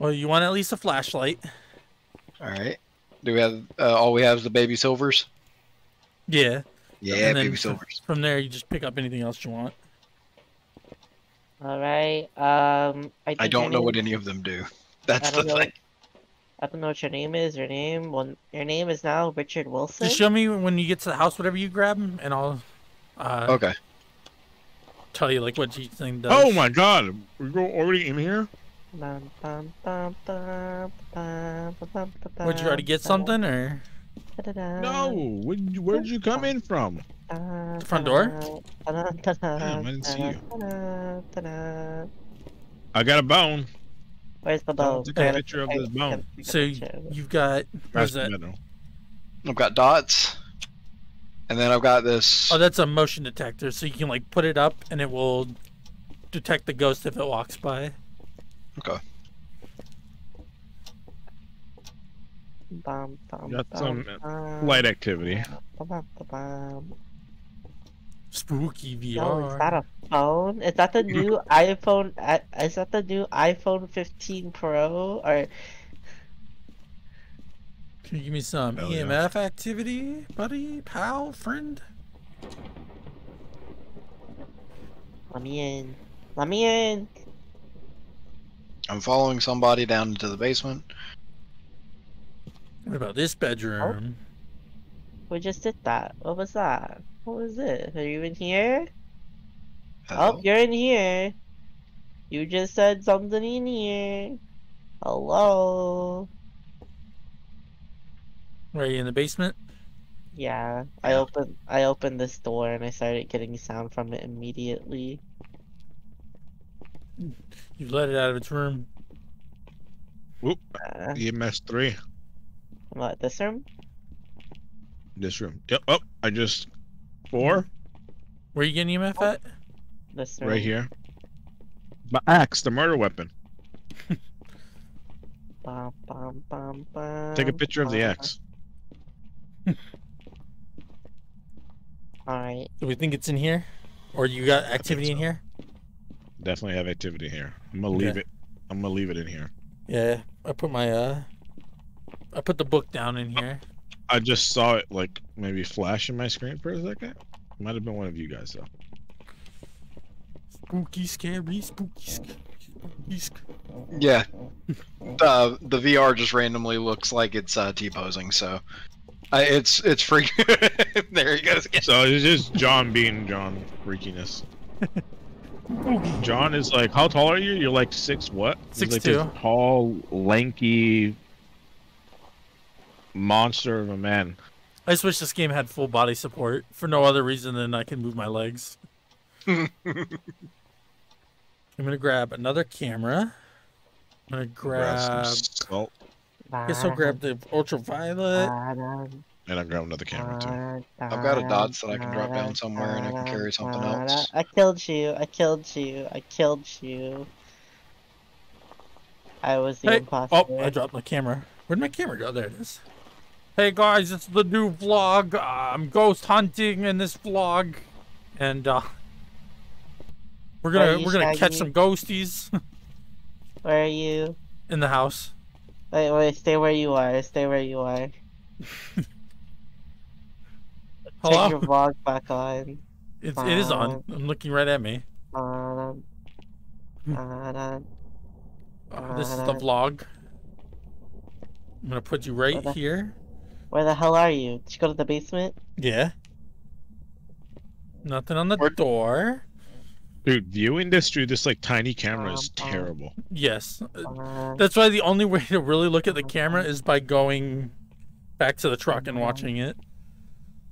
pick up? Well, you want at least a flashlight. All right. Do we have uh, all we have is the baby silvers? Yeah. Yeah, And baby silvers. From there, you just pick up anything else you want. All right. Um, I, I don't know name- what any of them do. That's the don't know. thing. I don't know what your name is. Your name, well, your name is now Richard Wilson. Just show me when you get to the house, whatever you grab, and I'll uh, Okay. tell you like what each thing does. Oh my god, we're already in here? Would you already get something, or No, where'd you, where'd you come in from? The front door? da-da, da-da, Damn, I didn't see you. da-da, da-da. I got a bone. Where's the I'll boat? take a picture of this bone. so you've got where's that? I've got dots, and then I've got this. Oh, that's a motion detector, so you can like put it up, and it will detect the ghost if it walks by. Okay. Bum, bum, Got bum, some bum, Light activity. Spooky Yo, is that a phone? Is that the new iPhone? uh, Is that the new iPhone 15 Pro? Or Can you give me some Hell yeah. EMF activity, buddy, pal, friend? let me in. Let me in. I'm following somebody down into the basement. What about this bedroom? Oh, we just did that. What was that? What was it? Are you in here? Hello? Oh, you're in here. You just said something in here. Hello. Were you in the basement? Yeah, I opened I opened this door and I started getting sound from it immediately. You let it out of its room. Whoop, Uh, EMS 3. what this room? This room. Yep, oh, I just. Four? Where you getting EMF at? This room. Right here. My axe, the murder weapon. Bum, bum, bum, bum, Take a picture of the axe. Alright. Do we think it's in here? Or you got activity in here? Definitely have activity here. I'm gonna Okay. leave it. I'm gonna leave it in here. Yeah, I put my uh, I put the book down in here. I just saw it like maybe flash in my screen for a second. Might have been one of you guys though. Spooky, scary, spooky, scary, spooky. Yeah. The the VR just randomly looks like it's uh, T-posing, so I, it's it's free. there he goes again. So it's just John being John freakiness. John is like, how tall are you? You're like six what? He's like this 6'2". tall, lanky monster of a man. I just wish this game had full body support for no other reason than I can move my legs. I'm gonna grab another camera. I'm gonna Grab grab. some salt, I guess I'll grab the ultraviolet. And I grab another camera too. I've got a dots that I can drop down somewhere and I can carry something else. I killed you. I killed you. I killed you. I was the Hey, imposter. Oh, I dropped my camera. Where'd my camera go? There it is. Hey guys, it's the new vlog. Uh, I'm ghost hunting in this vlog, and uh, we're gonna we're gonna catch Shaggy? some ghosties Where are you? in the house. Wait, wait, stay where you are. Stay where you are. Turn Hello. your vlog back on. It's, it is on. I'm looking right at me. Uh, Uh, this is the vlog. I'm gonna put you right What the- here. where the hell are you? Did you go to the basement? Yeah. Nothing on the Where- door. Dude, viewing this through this like tiny camera is Um, um, terrible. Yes. Uh, Uh, That's why the only way to really look at the camera is by going back to the truck and watching it.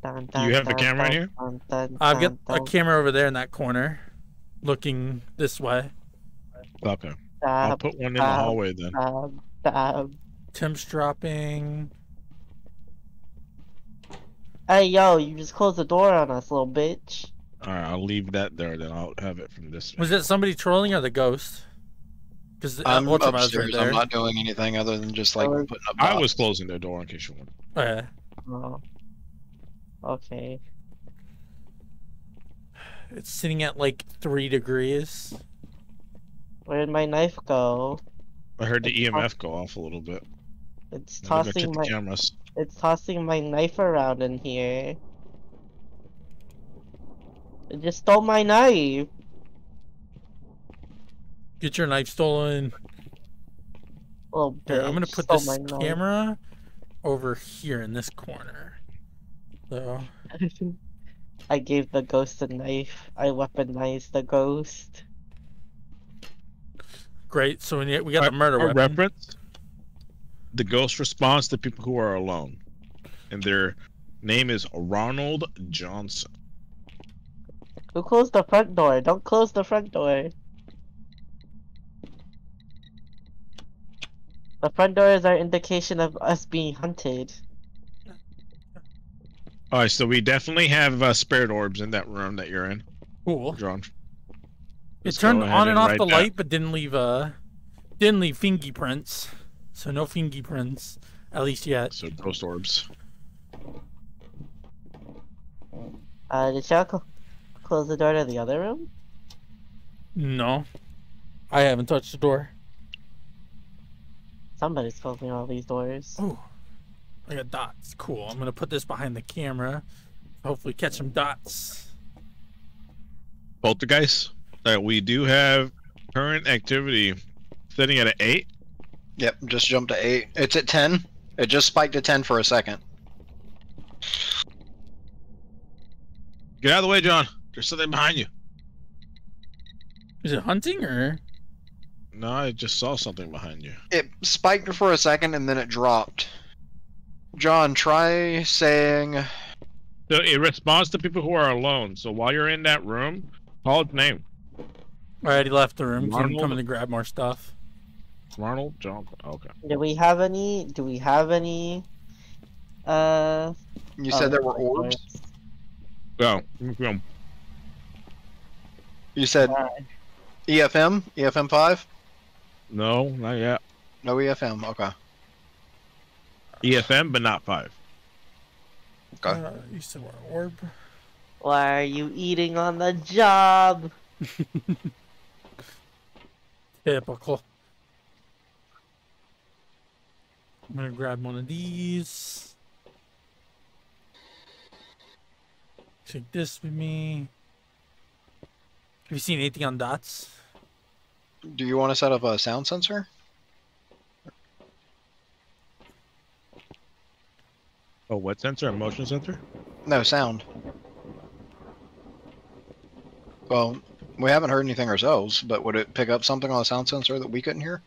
Dun, You dun, have a dun, camera in here? dun, dun, I've got dun, a camera over there in that corner, looking this way. Okay. I'll put one in the uh, hallway then. dab, dab. Tim's dropping. Hey, yo, you just closed the door on us, little bitch. Alright, I'll leave that there then I'll have it from this Was it somebody trolling or the ghost? Because I'm ultraviolet's upstairs. there. I'm not doing anything other than just like Oh, putting up. I dots. was closing the door in case you want. Oh, yeah. Oh. Okay. It's sitting at like three degrees. Where did my knife go? I heard the EMF go off a little bit. It's Let me go check tossing the my cameras. it's tossing my knife around in here. It just stole my knife. Get your knife stolen. Little Here, I'm gonna bitch put stole this my knife. camera over here in this corner. So I gave the ghost a knife. I weaponized the ghost. great. So we we got Our- the murder our weapon. reference. The ghost responds to people who are alone, and their name is Ronald Johnson. Who closed the front door? Don't close the front door. The front door is our indication of us being hunted. All right, so we definitely have uh, spirit orbs in that room that you're in, Cool. John. It turned on and off the that. light, but didn't leave uh didn't leave fingerprints. So no fingerprints, at least yet. So ghost orbs. Uh, did y'all cl- close the door to the other room? No, I haven't touched the door. Somebody's closing all these doors. Oh, I got dots. Cool. I'm gonna put this behind the camera. Hopefully, catch some dots. Poltergeist. That we do have current activity sitting at an eight. Yep, just jumped to eight. It's at ten. It just spiked to ten for a second. Get out of the way, John. There's something behind you. Is it hunting or? No, I just saw something behind you. It spiked for a second and then it dropped. John, try saying So it responds to people who are alone. So while you're in that room, call its name. I already left the room. 'cause I'm coming to grab more stuff. Ronald John. Okay. Do we have any? Do we have any? Uh. you oh, said there were orbs. Go. Go. You said Alright. EFM, EFM five. No, not yet. No EFM. Okay. EFM, but not five. Okay. Uh, you said what orb? Why are you eating on the job? Typical. I'm gonna grab one of these. Take this with me. Have you seen anything on dots? Do you want to set up a sound sensor? Oh, what sensor? A motion sensor? No sound. Well, we haven't heard anything ourselves, but would it pick up something on a sound sensor that we couldn't hear?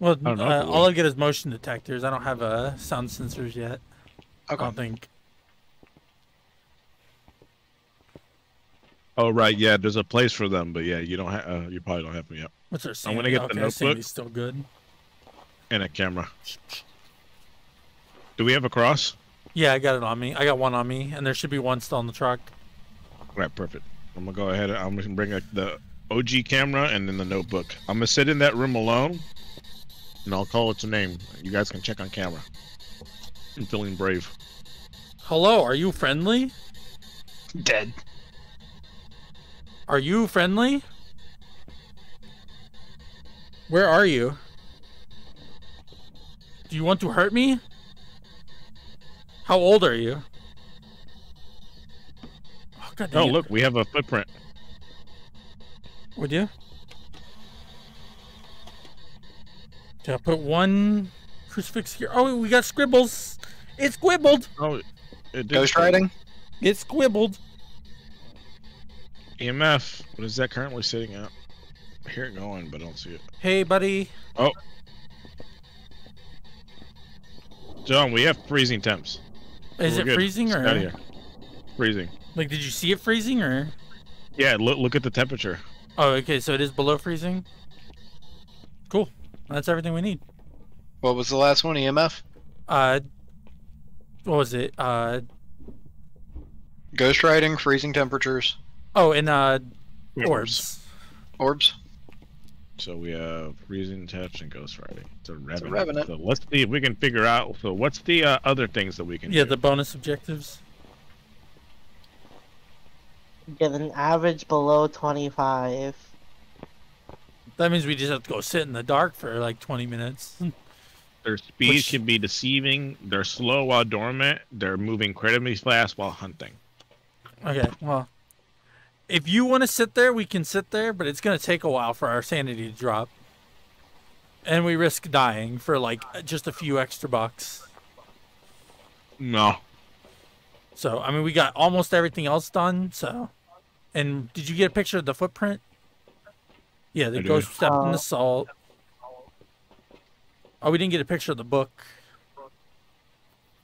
Well, I uh, it all I get is motion detectors. I don't have uh, sound sensors yet. I Okay. don't think. Oh, right. Yeah, there's a place for them, but yeah, you don't have. Uh, you probably don't have them yet. What's our I'm sanity? gonna get the notebook. Sanity's still good. And a camera. Do we have a cross? Yeah, I got it on me. I got one on me, and there should be one still in the truck. Right, perfect. I'm gonna go ahead. I'm gonna bring the OG camera and then the notebook. I'm gonna sit in that room alone, and I'll call its name. You guys can check on camera. I'm feeling brave. Hello, are you friendly? Dead. Are you friendly? Where are you? Do you want to hurt me? How old are you? Oh, God Oh, look, we have a footprint. Would you? Okay, I'll put one crucifix here. Oh, we got scribbles. It's squibbled. Oh, it did Ghost say riding? It's squibbled. EMF. What is that currently sitting at? I hear it going, but I don't see it. Hey, buddy. Oh. John, we have freezing temps. Is We're it good. freezing Let's or get outta here. freezing? like? Did you see it freezing or? Yeah, look look at the temperature. Oh, okay. So it is below freezing. Cool. That's everything we need. What was the last one? EMF? Uh, what was it? Uh, Ghost writing, freezing temperatures, oh, and uh, Orbs. orbs. Orbs. So we have freezing Touch and ghost writing. It's a revenant. revenant. So let's see if we can figure out. So what's the uh, other things that we can Yeah, do? the bonus objectives. Get an average below 25. That means we just have to go sit in the dark for like 20 minutes. Their speed Which- can be deceiving. They're slow while dormant. They're moving incredibly fast while hunting. Okay, well, if you want to sit there, we can sit there, but it's gonna take a while for our sanity to drop, and we risk dying for like just a few extra bucks. No. So I mean, we got almost everything else done. So, and did you get a picture of the footprint? Yeah, the I did. ghost stepped in Uh, the salt. Oh, we didn't get a picture of the book.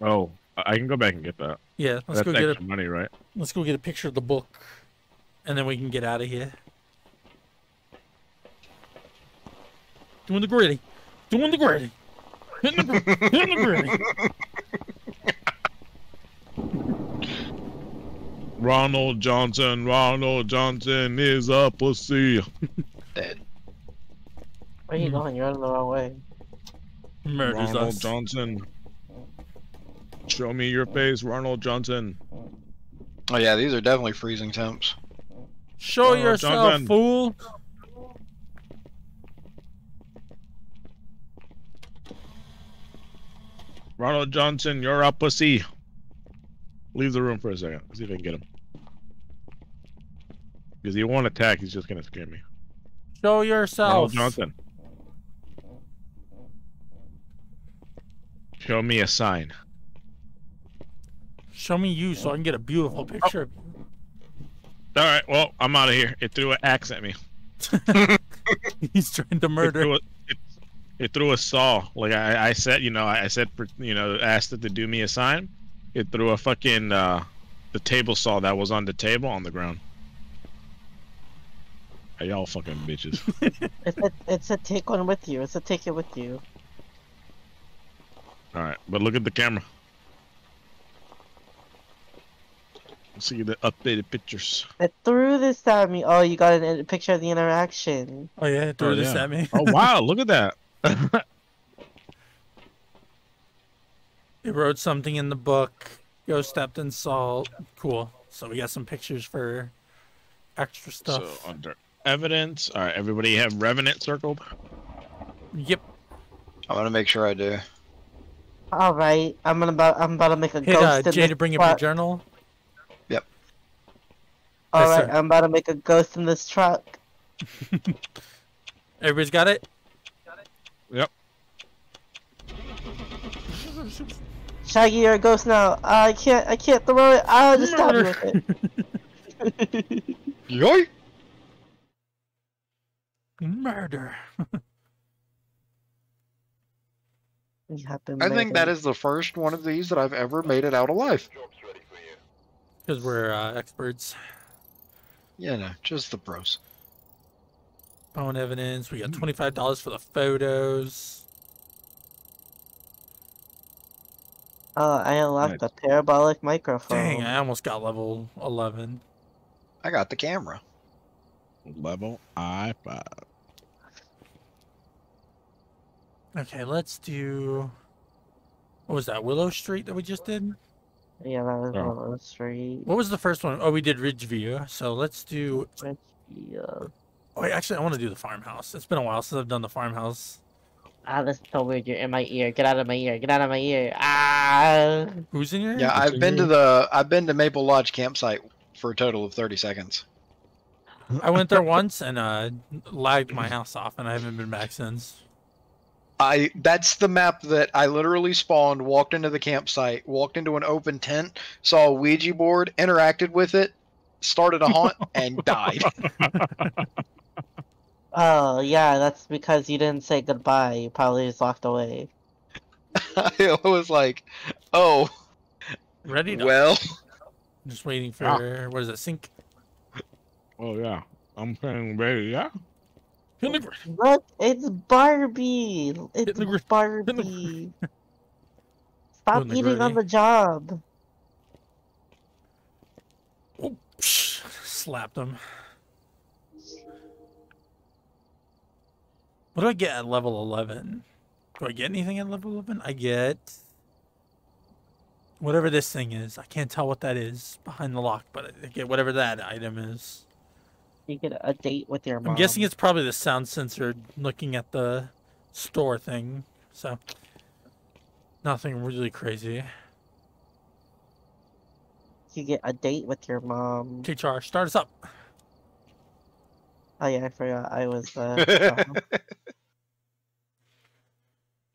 Oh, I I can go back and get that. Yeah, let's That's go get a extra money, right? let's go get a picture of the book, and then we can get out of here. Doing the griddy, doing the griddy, hitting the, gr- hitting the griddy. Ronald Johnson, Ronald Johnson is a pussy. Dead. Where are you going? You're running the wrong way. Murders Ronald us. Johnson. Show me your face, Ronald Johnson. Oh yeah, these are definitely freezing temps. Show Oh, yourself, fool. Ronald Johnson, you're a pussy. Leave the room for a second. See if I can get him. Because he won't attack, he's just gonna scare me. Show yourself. Ronald. Johnson. Show me a sign. Show me you so I can get a beautiful picture. of you. Alright, well, I'm out of here. It threw an axe at me. He's trying to It murder. threw a, it, it threw a saw. Like I, I said, you know, I I said, you know, asked it to do me a sign. It threw a fucking uh, the table saw that was on the table on the ground. Are y'all fucking bitches. It's a, it's a take one with you. It's a take it with you. All right, but look at the camera. See the updated pictures. It threw this at me. Oh, you got a picture of the interaction. Oh yeah, threw Oh, this yeah. at me. Oh wow, look at that. It wrote something in the book. Ghost stepped in salt. Cool. So we got some pictures for extra stuff. So under evidence, all right, everybody have Revenant circled. yep. I want to make sure I do. All right, I'm gonna about I'm about to make a Hey, ghost uh, in Jay, to bring up your journal. All Yes, right, sir. I'm about to make a ghost in this truck. Everybody's got it. Yep. Shaggy, you're a ghost now. I can't I can't throw it. I'll just stab you with it. Yoink! Murder. We have been I think that is the first one of these that I've ever made it out alive. Because we're uh, experts. Yeah, no, just the bros. Bone evidence. We got hmm. twenty-five dollars for the photos. Oh, I unlocked the parabolic microphone. Dang, I almost got level eleven. I got the camera. Level I five. Okay, let's do. What was that? Willow Street that we just did? Yeah, that was Oh. Willow Street. What was the first one? Oh, we did Ridgeview. So let's do. Yeah. Oh, wait, actually, I want to do the farmhouse. It's been a while since I've done the farmhouse. Ah, that's so weird. You're in my ear. Get out of my ear. Get out of my ear. Ah. Who's in here? Yeah, I've been to the I've been to Maple Lodge campsite for a total of 30 seconds. I went there once and uh, lagged my house off, and I haven't been back since. I that's the map that I literally spawned, walked into the campsite, walked into an open tent, saw a Ouija board, interacted with it, started a haunt, and died. Oh, yeah, that's because you didn't say goodbye. You probably just walked away. I was like, "Oh, Ready? To... well." Just waiting for Ah. what is it? Sync. Oh yeah, I'm feeling ready. Yeah. Hit the Look, it's Barbie. It's Barbie. Stop eating on the job. Oh, psh, slapped him. What do I get at level 11? Do I get anything at level 11? I get whatever this thing is. I can't tell what that is behind the lock, but I get whatever that item is. You get a date with your mom. I'm guessing it's probably the sound sensor looking at the store thing. So nothing really crazy. You get a date with your mom. THR, start us up. Oh yeah, I forgot. I was. Uh, um,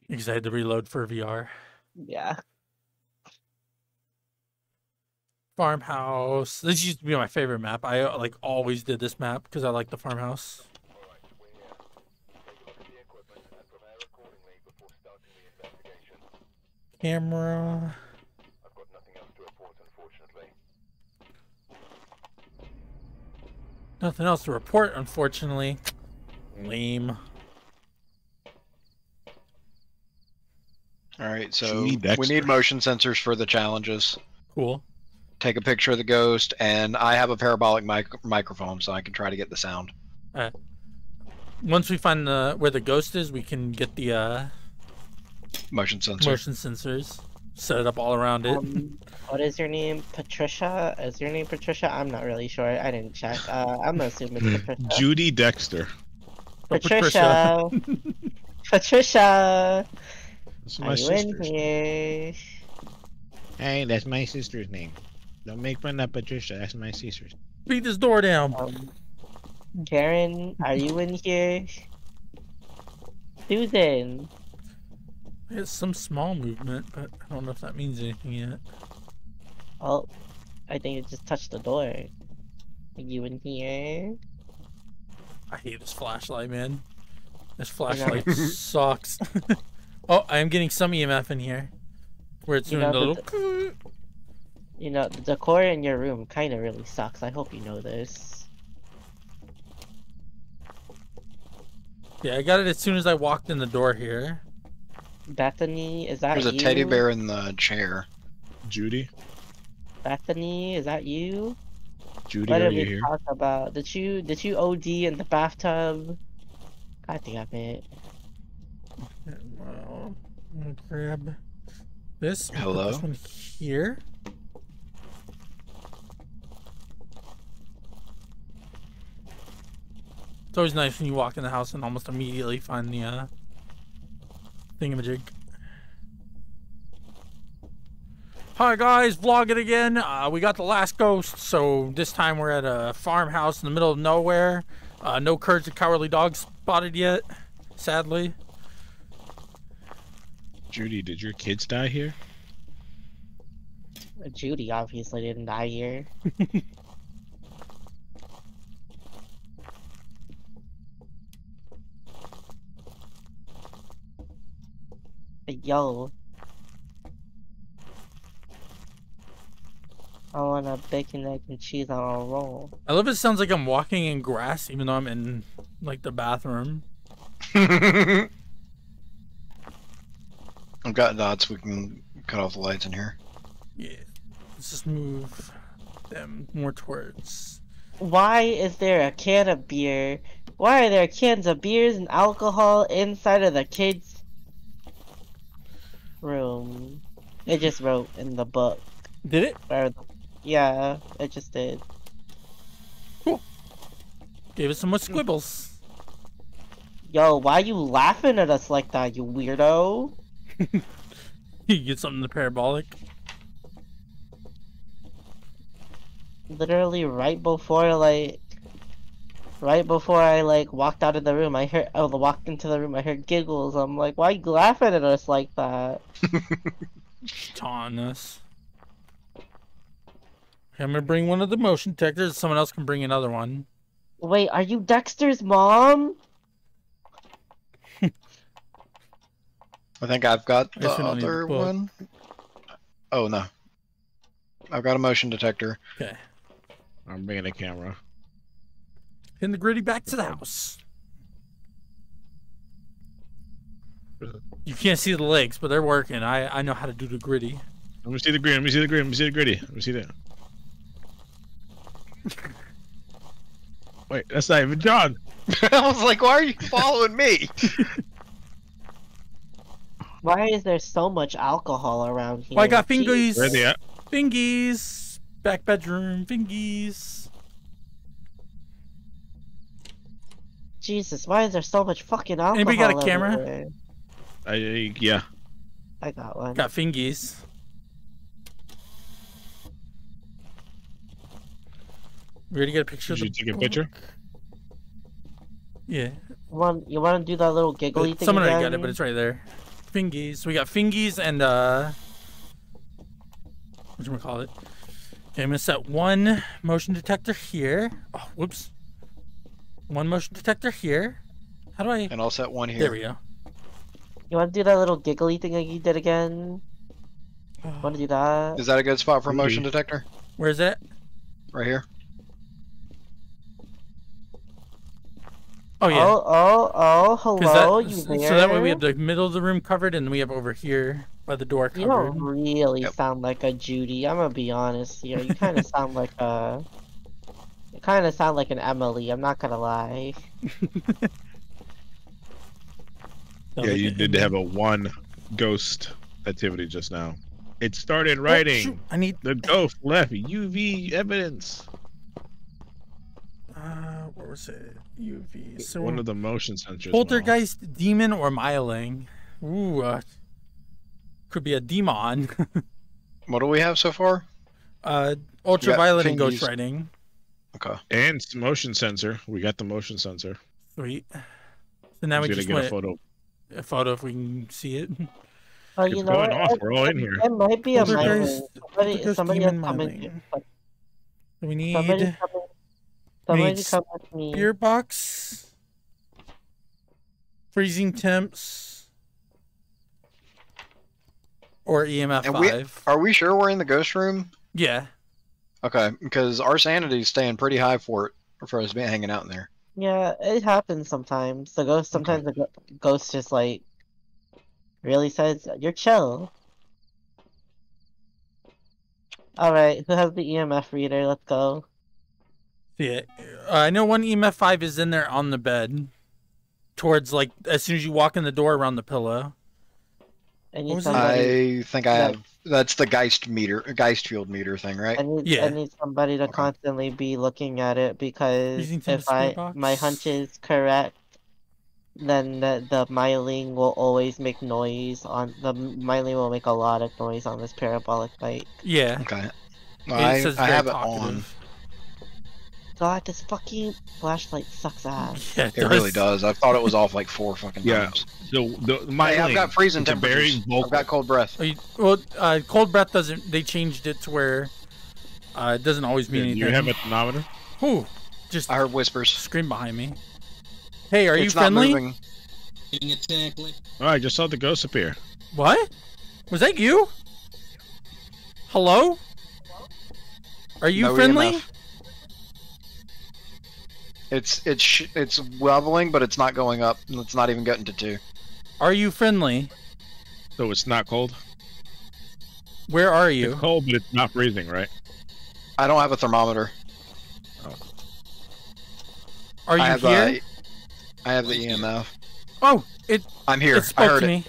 Excited to reload for VR. yeah. Farmhouse. This used to be my favorite map. I uh, like always did this map because I like the farmhouse. Camera. Nothing else to report, unfortunately. Lame. All right, so Gee, we need motion sensors for the challenges. Cool. Take a picture of the ghost, and I have a parabolic mic- microphone, so I can try to get the sound. Once we find the where the ghost is, we can get the uh, Motion sensor. motion sensors. Set it up all around it. Um, what is your name? Patricia? Is your name Patricia? I'm not really sure. I didn't check. Uh, I'm assuming Patricia. Judy Dexter. Oh, Patricia. Patricia. Patricia. That's Are my you in sister's. here? Hey, that's my sister's name. Don't make fun of Patricia. That's my sister's. Beat this door down. Um, Karen, are you in here? Susan. It's some small movement, but I don't know if that means anything yet. Oh, I think it just touched the door. Are you in here? I hate this flashlight, man. This flashlight sucks. oh, I am getting some EMF in here. Where it's You doing the know, little. You know, the decor in your room kind of really sucks. I hope you know this. Yeah, I got it as soon as I walked in the door here. Bethany, is that you? There's a teddy bear in the chair. Judy? Bethany, is that you? Judy, What are did you we here? talk about? Did you did you OD in the bathtub? God damn it! Yeah, Well, I'm gonna grab this. and Hello? This one here. It's always nice when you walk in the house and almost immediately find the uh, thingamajig. Hi guys, vlogging again. Uh, we got the last ghost, so this time we're at a farmhouse in the middle of nowhere. Uh, no courage of cowardly dogs spotted yet, sadly. Judy, did your kids die here? Judy obviously didn't die here. Hey, Yo. I want a bacon, egg, and cheese on a roll. I love it sounds like I'm walking in grass even though I'm in like the bathroom. I've got dots. We can cut off the lights in here. Yeah. Let's just move them more towards Why is there a can of beer? Why are there cans of beers and alcohol inside of the kids' room? It just wrote in the book. Did it? Or yeah, it just did. Cool. Gave us some more hmm. squibbles. Yo, why you laughing at us like that, you weirdo? you get something parabolic. Literally right before like, right before I like walked out of the room, I heard. I oh, walked into the room. I heard giggles. I'm like, why you laughing at us like that? Taunting us. Okay, I'm gonna bring one of the motion detectors. Someone else can bring another one. Wait, are you Dexter's mom? I think I've got the guess we don't need other the one. Oh no. I've got a motion detector. Okay. I'm bringing a camera. Pin the griddy back to the house. You can't see the legs, but they're working. I I know how to do the griddy. Let me see the griddy. Let me see the griddy. Let me see the griddy. Let me see that. Wait, that's not even John. I was like, why are you following me? Why is there so much alcohol around here? Oh, I got Jeez. fingies. Where they at? Fingies. Back bedroom. Fingies. Jesus, why is there so much fucking alcohol? Anybody got a camera? everywhere? I, yeah. I got one. Got fingies. We already get a picture Did of you the take a picture? Yeah. You want you want to do that little giggly thing? Someone already got it, but it's right there. Fingies. We got fingies and uh what we call it? Okay, I'm gonna set one motion detector here. Oh, whoops. One motion detector here. How do I And I'll set one here. there we go. You want to do that little giggly thing like you did again? Uh, want to do that? Is that a good spot for a motion detector? Where's it? Right here. Oh yeah. Oh, oh, oh, 'Cause hello, that, you so there? so that way we have the middle of the room covered and we have over here by the door covered. You don't really Yep. sound like a Judy. I'm gonna be honest here. You kind of sound like a. You kind of sound like an Emily. I'm not gonna lie. Yeah, you did have a one ghost activity just now. It started Oh, writing. shoot, I need the ghost left UV evidence. uh what was it? UV. So One of the motion sensors. went off. Poltergeist, demon, or myling. Ooh, uh, could be a demon. What do we have so far? uh, ultraviolet and ghost fingies. writing. Okay. And motion sensor. We got the motion sensor. Sweet. So now we He's just gonna want get a photo. a photo if we can see it. Oh, It's you know going what? off. We're all in here. It might be a Poltergeist- myling. Somebody, Poltergeist, somebody has demon, come in. myling. but So we need Somebody, come in- somebody need come with me. beer box, freezing temps, or EMF And we- five. Are we sure we're in the ghost room? Yeah. Okay, because our sanity's staying pretty high for it for us being hanging out in there. Yeah, it happens sometimes. The ghost, sometimes the ghost just like really says, "You're chill." All right, who has the EMF reader? Let's go. See it. Uh, I know one EMF five is in there on the bed, towards like as soon as you walk in the door around the pillow. I What need was. I think I have. That's the Geist meter, Geist field meter thing, right? I need, Yeah. I need somebody to Okay. constantly be looking at it because Using from the if I box? my hunch is correct, then the, the myling will always make noise on the myling will make a lot of noise on this parabolic light. Yeah. Okay. It I, I have it on. Talkative. God, this fucking flashlight sucks ass. Yeah, It really does. I've thought it was off like four fucking Yeah. times. So the my Hey, I've got freezing it's a very temperatures. I've got cold breath. You, well, uh, cold breath doesn't. They changed it to where uh, it doesn't always mean Do anything. you have a thermometer? Ooh, just I heard whispers. scream behind me. Hey, are you it's not friendly? moving. Getting attacked. Like, Oh, I just saw the ghost appear. What? Was that you? Hello? Are you No friendly? EMF. It's it's it's wobbling, but it's not going up. and It's not even getting to two. Are you friendly? So it's not cold. Where are you? It's cold, but it's not freezing, right? I don't have a thermometer. Oh. Are you I have here? Uh, I have the EMF. oh, it I'm here. it I heard to it.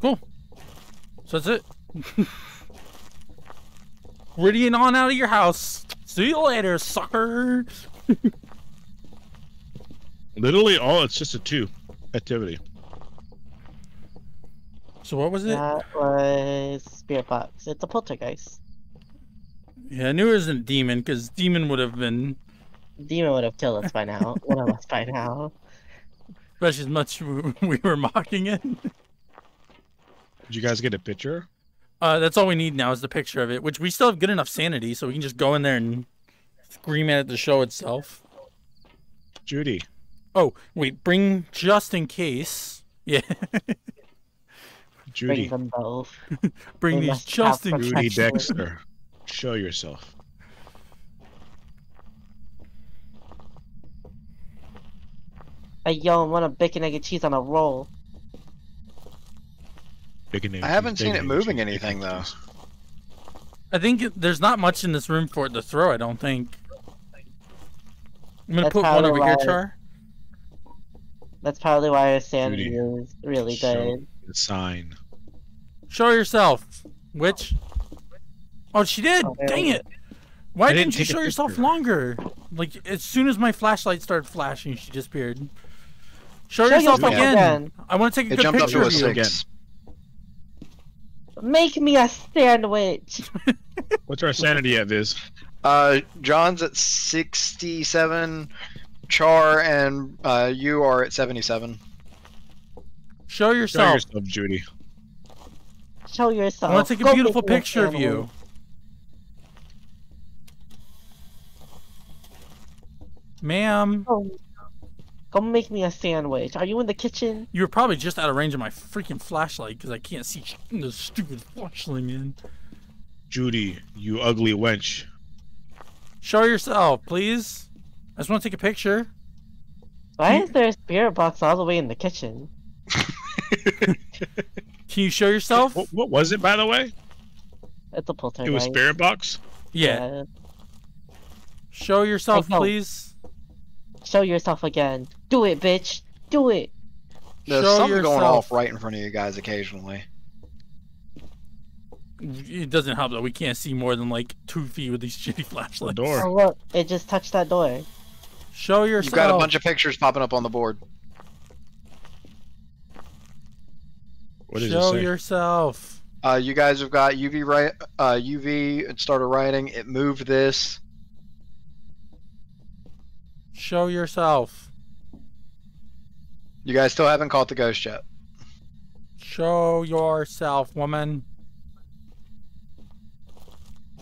Cool. So that's it. Ready and on out of your house. See you later, sucker. Literally, all it's just a two activity. So what was it? That was Spirit Box. It's a poltergeist. Yeah, I knew it wasn't demon because demon would have been, Demon would have killed us by now. One of us by now. especially as much we were mocking it. Did you guys get a picture? Uh, that's all we need now is the picture of it, which we still have good enough sanity, so we can just go in there and scream at the show itself. Judy. Oh, wait, bring just in case. Yeah, Judy. Bring them both. bring We these just in Judy case. protection. Dexter. Show yourself. Hey yo, I want a bacon, egg, and cheese on a roll. Bacon, egg, I haven't seen it moving anything, though. I think it- there's not much in this room for it to throw. I don't think. I'm gonna That's put one over here, Char. That's probably why our sanity Judy, is really Show good. the sign. Show yourself, witch. Oh, she did. Oh, Dang it. Why I didn't didn't, you show yourself picture. longer? Like as soon as my flashlight started flashing, she disappeared. Show, Show yourself yourself again. again. I want to take a It good up picture to a of you. six. Make me a sandwich. What's our sanity at, Viz? Uh, John's at 67. Char and uh, you are at 77. Show yourself. Show yourself. yourself, Judy. Show yourself. I want to take a Go beautiful make picture of you. Ma'am, Go, go make me a sandwich. Are you in the kitchen? you were probably just out of range of my freaking flashlight because I can't see sh- the stupid flashlight, man. Judy, you ugly wench. Show yourself, please. I just want to take a picture. Why is there a spirit box all the way in the kitchen? Can you show yourself? What, what was it, by the way? It's a It poltergeist. was Spirit Box. Yeah. Show yourself, I know. please. Show yourself again. Do it, bitch. Do it. There's Show something going off right in front of you guys occasionally. It doesn't help that we can't see more than like two feet with these shitty The flashlights. door. Oh look, it just touched that door. Show yourself. You've got a bunch of pictures popping up on the board. What does Show it say? yourself. Uh, you guys have got UV right. Uh, UV. It started writing. It moved this. Show yourself. You guys still haven't caught the ghost yet. Show yourself, woman.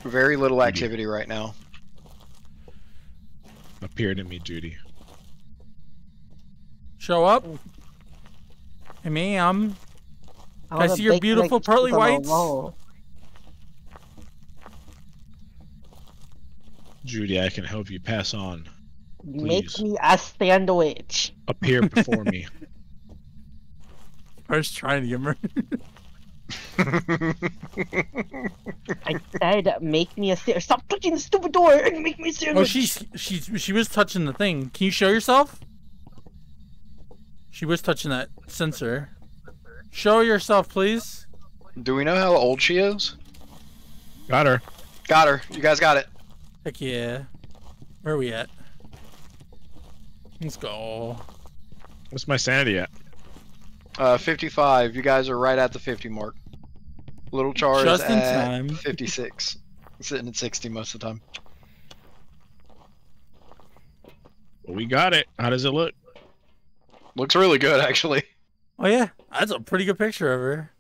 Very little activity right now. Appeared in me, Judy. Show up. Hey, ma'am. I Can I wanna see your beautiful pearly on whites? Judy, I can help you pass on. Make me a sandwich. Appear before me. I was trying to get murdered. I said, make me a sandwich. Stop touching the stupid door and make me a oh, sandwich. Oh, she's she's she was touching the thing. Can you show yourself? She was touching that sensor. Show yourself, please. Do we know how old she is? Got her. Got her. You guys got it. Heck yeah. Where are we at? Let's go. What's my sanity at? Uh, 55. You guys are right at the 50 mark. Little Char is Just in at time. 56. Sitting at 60 most of the time. Well, we got it. How does it look? Looks really good, actually. Oh yeah, that's a pretty good picture of her.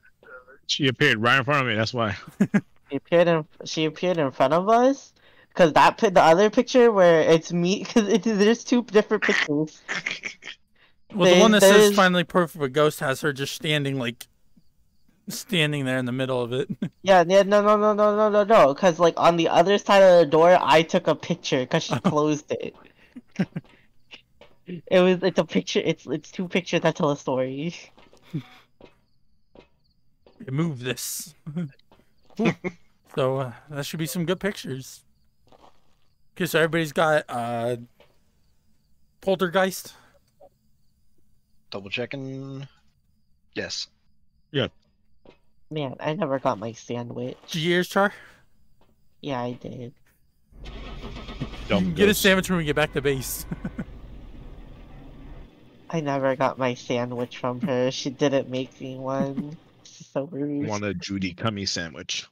She appeared right in front of me. That's why. She appeared in she appeared in front of us. Cause that the other picture where it's me, cause it, there's two different pictures. Well, the one that says "finally proof of a ghost" has her just standing like, standing there in the middle of it. Yeah, yeah, no, no, no, no, no, no, no. Cause like on the other side of the door, I took a picture cause she closed it. It was it's a picture. It's it's two pictures that tell a story. Move this. So uh, that should be some good pictures. Okay, so everybody's got uh, poltergeist. Double checking. Yes. Yeah. Man, I never got my sandwich. Did you ears, Char? Yeah, I did. You Dumb can get a ghost. sandwich when we get back to base. I never got my sandwich from her. She didn't make me one. So rude. Want a Judy cummy sandwich?